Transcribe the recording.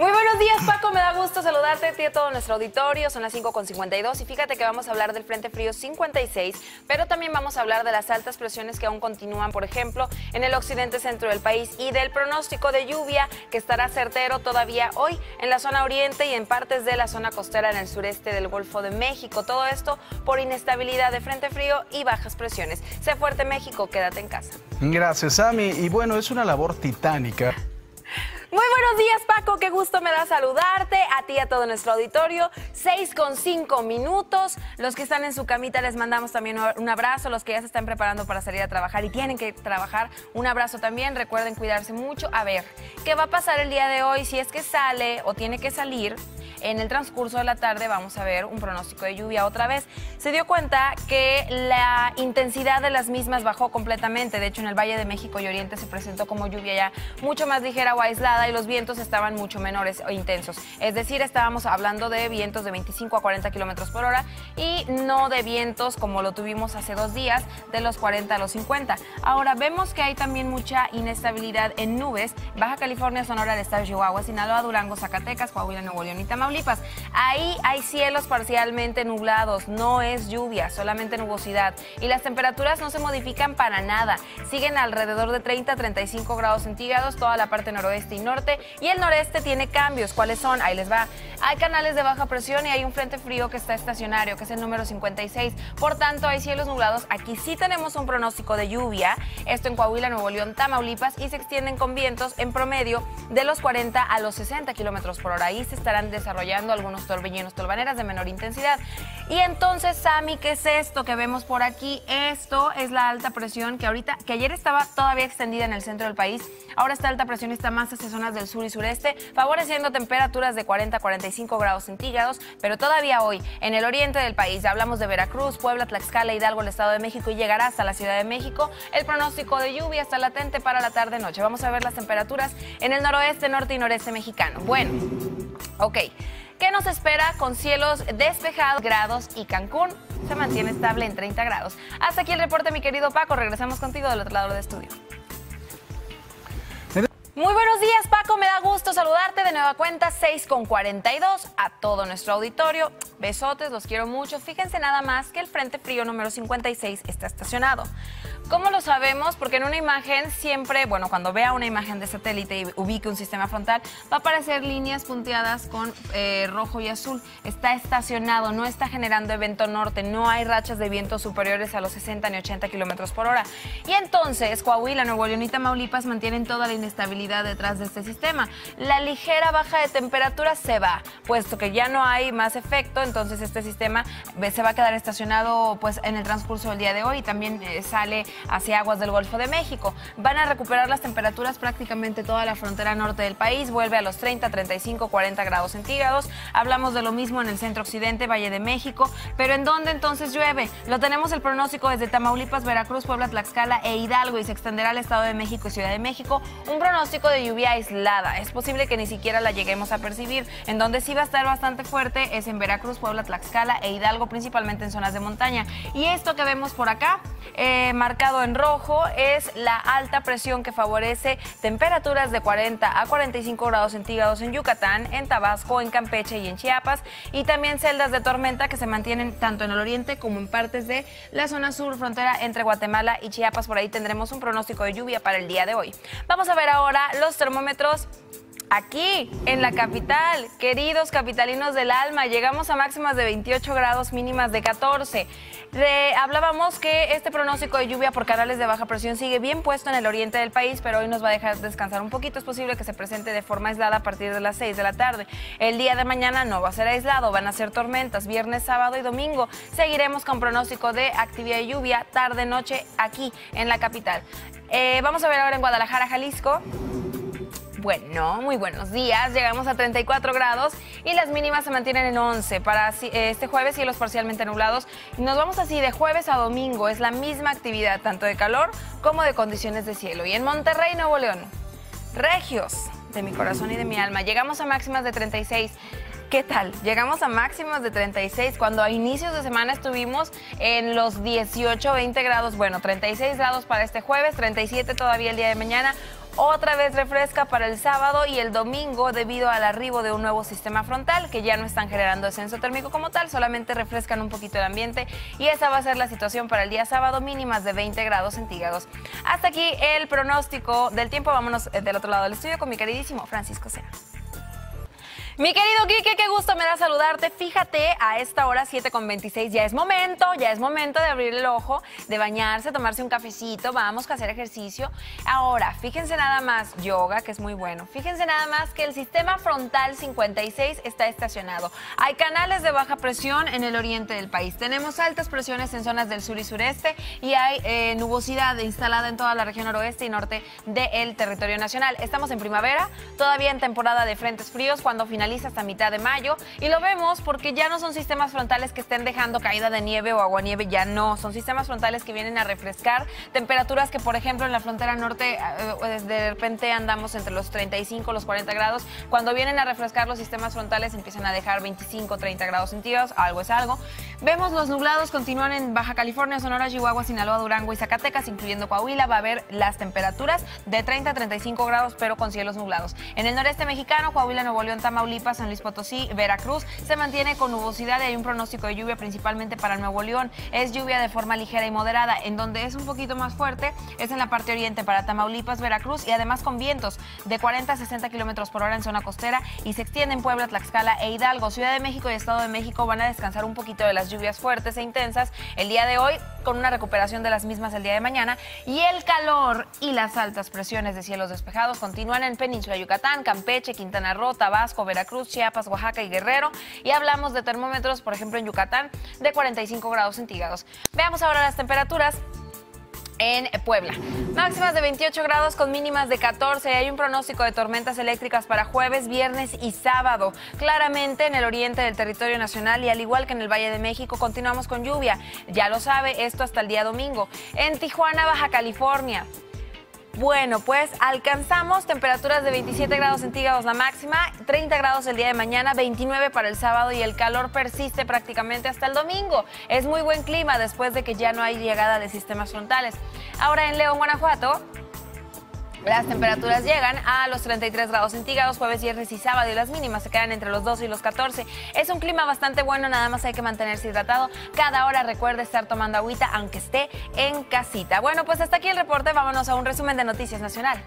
Muy buenos días, Paco. Me da gusto saludarte a ti y a todo nuestro auditorio. Son las 5.52 y fíjate que vamos a hablar del Frente Frío 56, pero también vamos a hablar de las altas presiones que aún continúan, por ejemplo, en el occidente centro del país y del pronóstico de lluvia que estará certero todavía hoy en la zona oriente y en partes de la zona costera en el sureste del Golfo de México. Todo esto por inestabilidad de Frente Frío y bajas presiones. Sé fuerte, México. Quédate en casa. Gracias, Ami. Y bueno, es una labor titánica buenos días, Paco. Qué gusto me da saludarte. A ti y a todo nuestro auditorio. Seis con cinco minutos. Los que están en su camita les mandamos también un abrazo. Los que ya se están preparando para salir a trabajar y tienen que trabajar, un abrazo también. Recuerden cuidarse mucho. A ver, ¿qué va a pasar el día de hoy? Si es que sale o tiene que salir en el transcurso de la tarde vamos a ver un pronóstico de lluvia otra vez. Se dio cuenta que la intensidad de las mismas bajó completamente. De hecho, en el Valle de México y Oriente se presentó como lluvia ya mucho más ligera o aislada y los vientos estaban mucho menores o intensos. Es decir, estábamos hablando de vientos de 25 a 40 kilómetros por hora y no de vientos como lo tuvimos hace dos días, de los 40 a los 50. Ahora, vemos que hay también mucha inestabilidad en nubes. Baja California, Sonora, el estado de Chihuahua, Sinaloa, Durango, Zacatecas, Coahuila, Nuevo León y Tamaulipas Ahí hay cielos parcialmente nublados, no es lluvia, solamente nubosidad. Y las temperaturas no se modifican para nada. Siguen alrededor de 30 a 35 grados centígrados, toda la parte noroeste y norte. Y el noreste tiene cambios. ¿Cuáles son? Ahí les va. Hay canales de baja presión y hay un frente frío que está estacionario, que es el número 56. Por tanto, hay cielos nublados. Aquí sí tenemos un pronóstico de lluvia. Esto en Coahuila, Nuevo León, Tamaulipas. Y se extienden con vientos en promedio de los 40 a los 60 kilómetros por hora. Ahí se estarán desarrollando algunos torbellinos, tolvaneras de menor intensidad. Y entonces, Sami, ¿qué es esto que vemos por aquí? Esto es la alta presión que ahorita, que ayer estaba todavía extendida en el centro del país, ahora esta alta presión está más hacia zonas del sur y sureste, favoreciendo temperaturas de 40 a 45 grados centígrados, pero todavía hoy en el oriente del país, hablamos de Veracruz, Puebla, Tlaxcala, Hidalgo, el Estado de México y llegará hasta la Ciudad de México. El pronóstico de lluvia está latente para la tarde-noche. Vamos a ver las temperaturas en el noroeste, norte y noreste mexicano. Bueno, ok. ¿Qué nos espera con cielos despejados, grados y Cancún? Se mantiene estable en 30 grados. Hasta aquí el reporte, mi querido Paco. Regresamos contigo del otro lado del estudio. Muy buenos días, Paco. Me da gusto saludarte de nueva cuenta, 6 con 42 a todo nuestro auditorio. Besotes, los quiero mucho. Fíjense nada más que el Frente Frío número 56 está estacionado. ¿Cómo lo sabemos? Porque en una imagen siempre, bueno, cuando vea una imagen de satélite y ubique un sistema frontal, va a aparecer líneas punteadas con eh, rojo y azul. Está estacionado, no está generando evento norte, no hay rachas de viento superiores a los 60 ni 80 kilómetros por hora. Y entonces, Coahuila, Nuevo León y Tamaulipas mantienen toda la inestabilidad detrás de este sistema. La ligera baja de temperatura se va, puesto que ya no hay más efecto, entonces este sistema se va a quedar estacionado pues en el transcurso del día de hoy y también eh, sale hacia aguas del Golfo de México. Van a recuperar las temperaturas prácticamente toda la frontera norte del país, vuelve a los 30, 35, 40 grados centígrados. Hablamos de lo mismo en el centro occidente, Valle de México, pero ¿en dónde entonces llueve? Lo tenemos el pronóstico desde Tamaulipas, Veracruz, Puebla, Tlaxcala e Hidalgo y se extenderá al Estado de México y Ciudad de México. Un pronóstico de lluvia aislada. Es posible que ni siquiera la lleguemos a percibir. En donde sí va a estar bastante fuerte es en Veracruz, Puebla, Tlaxcala e Hidalgo, principalmente en zonas de montaña. Y esto que vemos por acá, eh, marcado en rojo es la alta presión que favorece temperaturas de 40 a 45 grados centígrados en Yucatán, en Tabasco, en Campeche y en Chiapas, y también celdas de tormenta que se mantienen tanto en el oriente como en partes de la zona sur, frontera entre Guatemala y Chiapas. Por ahí tendremos un pronóstico de lluvia para el día de hoy. Vamos a ver ahora los termómetros Aquí, en la capital, queridos capitalinos del alma, llegamos a máximas de 28 grados, mínimas de 14. hablábamos que este pronóstico de lluvia por canales de baja presión sigue bien puesto en el oriente del país, pero hoy nos va a dejar descansar un poquito. Es posible que se presente de forma aislada a partir de las 6 de la tarde. El día de mañana no va a ser aislado, van a ser tormentas, viernes, sábado y domingo. Seguiremos con pronóstico de actividad de lluvia tarde-noche aquí en la capital. Eh, vamos a ver ahora en Guadalajara, Jalisco. Bueno, muy buenos días. Llegamos a 34 grados y las mínimas se mantienen en 11. Para este jueves cielos parcialmente nublados. Nos vamos así de jueves a domingo. Es la misma actividad, tanto de calor como de condiciones de cielo. Y en Monterrey, Nuevo León, regios de mi corazón y de mi alma. Llegamos a máximas de 36. ¿Qué tal? Llegamos a máximos de 36 cuando a inicios de semana estuvimos en los 18, 20 grados. Bueno, 36 grados para este jueves, 37 todavía el día de mañana. Otra vez refresca para el sábado y el domingo debido al arribo de un nuevo sistema frontal que ya no están generando descenso térmico como tal, solamente refrescan un poquito el ambiente y esa va a ser la situación para el día sábado, mínimas de 20 grados centígrados. Hasta aquí el pronóstico del tiempo. Vámonos eh, del otro lado del estudio con mi queridísimo Francisco Sena. Mi querido Quique, qué gusto me da saludarte. Fíjate, a esta hora 7 con 26 ya es momento, ya es momento de abrir el ojo, de bañarse, tomarse un cafecito, vamos a hacer ejercicio. Ahora, fíjense nada más, yoga, que es muy bueno. Fíjense nada más que el sistema frontal 56 está estacionado. Hay canales de baja presión en el oriente del país. Tenemos altas presiones en zonas del sur y sureste y hay eh, nubosidad instalada en toda la región noroeste y norte del territorio nacional. Estamos en primavera, todavía en temporada de frentes fríos cuando finaliza hasta mitad de mayo. Y lo vemos porque ya no son sistemas frontales que estén dejando caída de nieve o aguanieve, ya no, son sistemas frontales que vienen a refrescar temperaturas que por ejemplo en la frontera norte eh, de repente andamos entre los 35, los 40 grados, cuando vienen a refrescar los sistemas frontales empiezan a dejar 25, 30 grados centígrados, algo es algo. Vemos los nublados continúan en Baja California, Sonora, Chihuahua, Sinaloa, Durango y Zacatecas, incluyendo Coahuila, va a haber las temperaturas de 30 a 35 grados pero con cielos nublados. En el noreste mexicano, Coahuila, Nuevo León, Tamaulipas, San Luis Potosí, Veracruz, se mantiene con nubosidad y hay un pronóstico de lluvia principalmente para Nuevo León. Es lluvia de forma ligera y moderada. En donde es un poquito más fuerte es en la parte oriente para Tamaulipas, Veracruz y además con vientos de 40 a 60 kilómetros por hora en zona costera y se extiende en Puebla, Tlaxcala e Hidalgo. Ciudad de México y Estado de México van a descansar un poquito de las lluvias fuertes e intensas el día de hoy con una recuperación de las mismas el día de mañana y el calor y las altas presiones de cielos despejados continúan en Península Yucatán, Campeche, Quintana Roo, Tabasco, Veracruz, Chiapas, Oaxaca y Guerrero y hablamos de termómetros, por ejemplo en Yucatán, de 45 grados centígrados. Veamos ahora las temperaturas en Puebla. Máximas de 28 grados con mínimas de 14. Hay un pronóstico de tormentas eléctricas para jueves, viernes y sábado. Claramente en el oriente del territorio nacional y al igual que en el Valle de México continuamos con lluvia. Ya lo sabe, esto hasta el día domingo. En Tijuana, Baja California. Bueno, pues alcanzamos temperaturas de 27 grados centígrados la máxima, 30 grados el día de mañana, 29 para el sábado y el calor persiste prácticamente hasta el domingo. Es muy buen clima después de que ya no hay llegada de sistemas frontales. Ahora en León, Guanajuato, las temperaturas llegan a los 33 grados centígrados jueves, viernes y sábado y las mínimas se quedan entre los 12 y los 14. Es un clima bastante bueno, nada más hay que mantenerse hidratado. Cada hora recuerde estar tomando agüita aunque esté en casita. Bueno, pues hasta aquí el reporte, vámonos a un resumen de Noticias Nacional.